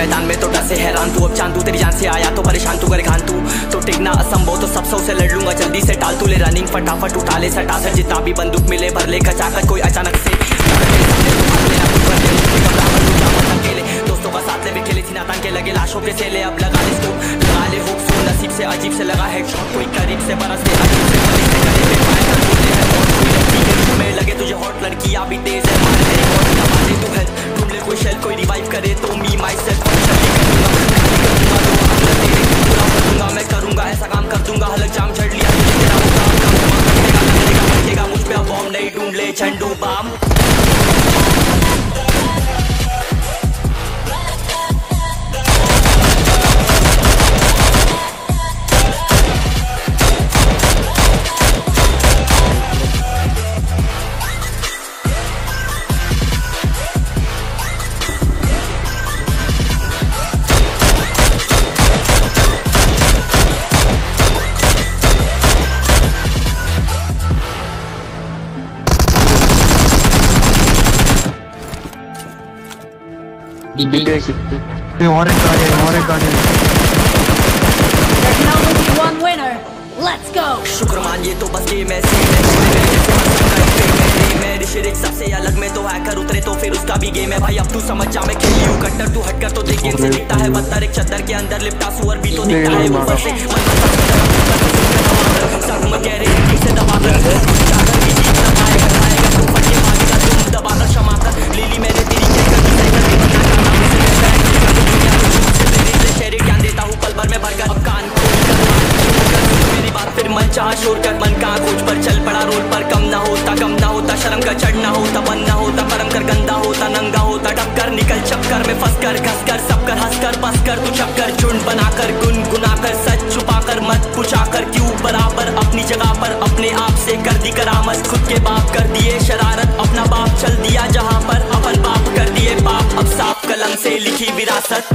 मैदान में तो डसे हैरान तू। अब चांदू तेरी जान से आया तो परेशान तू करे खान तू। तो टिकना असंभव तो सब सौ से लड़ लूँगा। जल्दी से टाल तू ले रनिंग फटाफट उठा ले सटा सर जितना भी बंदूक मिले, भर ले कचाकर कोई अचानक से दोस्तों का साथ ले भी खेले के लगे, लाशों के सेले अब लगा ले लगा ले नसीब से, अजीब से लगा है। कोई करीब से बरस दे लगे तुझे हॉट लड़की तेज है। तू, है। ढूंढ ले कोई शेल कोई रिवाइव करे तो। नहीं ढूंढ ले झंडू बाम और एक गाड़ी है और एक गाड़ी There can only be one winner. Let's go. तो बस गेम ऐसे मेरे सबसे अलग में तो हैकर उतरे तो फिर उसका भी गेम है। भाई अब तू समझ जा मैं खेली हूँ कट्टर तू हटकर तो देख गेम से दिखता है। बदतर एक चद्दर के अंदर लिपटा सुअर भी तो दिखता है ऊपर से। चाह शोर कर मन का खोज पर चल पड़ा रोड पर। कम ना होता कम ना होता, शर्म का चढ़ना होता, बन ना होता, परम कर गंदा होता, नंगा होता टक्कर निकल चक्कर में फंस कर घस कर सब कर हंस कर बस कर तू चक्कर झुंड बनाकर गुनगुना कर सच छुपा कर मत पूछा कर क्यों बराबर अपनी जगह पर अपने आप से कर दी करामत, खुद के बाप कर दिए शरारत, अपना बाप चल दिया जहाँ पर अपन बाप कर दिए बाप अब साफ़ कलम से लिखी विरासत।